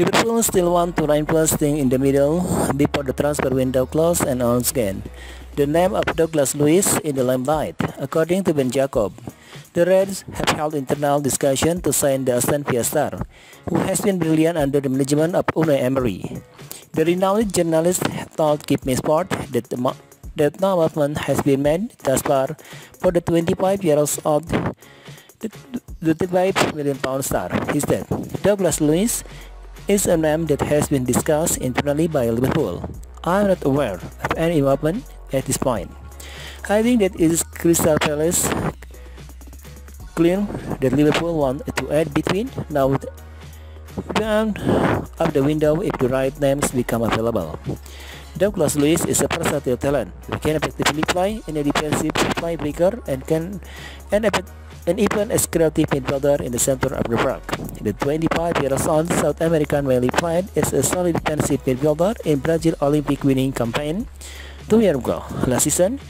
Liverpool still want to reinforce things in the middle before the transfer window closes and owns again. The name of Douglas Luiz in the limelight, according to Ben Jacob. The Reds have held internal discussion to sign the Aston Villa star, who has been brilliant under the management of Unai Emery. The renowned journalist told GiveMeSport that the that no movement has been made thus far for the 25 years old the 25 million pound star. He said, Douglas Luiz is a name that has been discussed internally by Liverpool. I am not aware of any movement at this point. I think that it is crystal palace clear that Liverpool want to add between now and of the window if the right names become available. Douglas Luiz is a versatile talent who can effectively play in a defensive playmaker and can and, and even as creative midfielder in the center of the park. The 25-year-old South American mainly played as a solid defensive midfielder in Brazil Olympic winning campaign two years ago. Last season,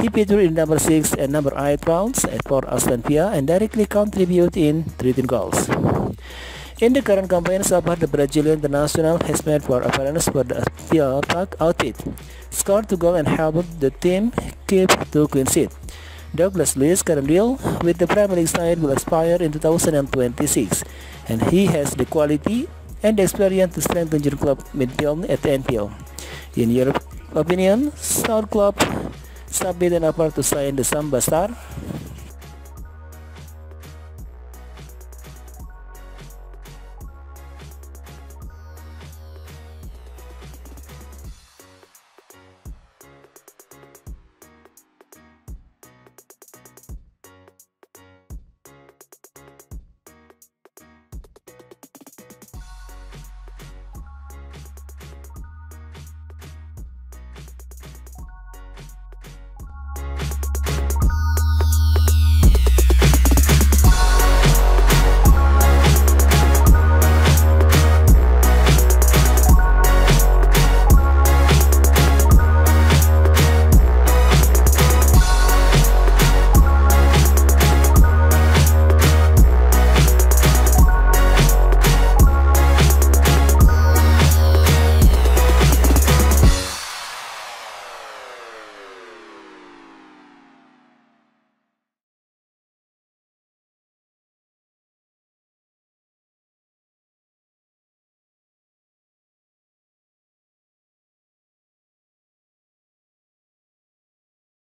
he featured in number 6 and number 8 rounds for Aston Villa and directly contributed in 13 goals. In the current campaign so far, the Brazilian international has made four appearances for the Villa Park outfit, scored two goals and helped the team keep two clean sheets. Douglas Luiz deal with the Premier League side will expire in 2026, and he has the quality and the experience to strengthen your club midfield at NPL. In your opinion, South Club submit an offer to sign the Samba star?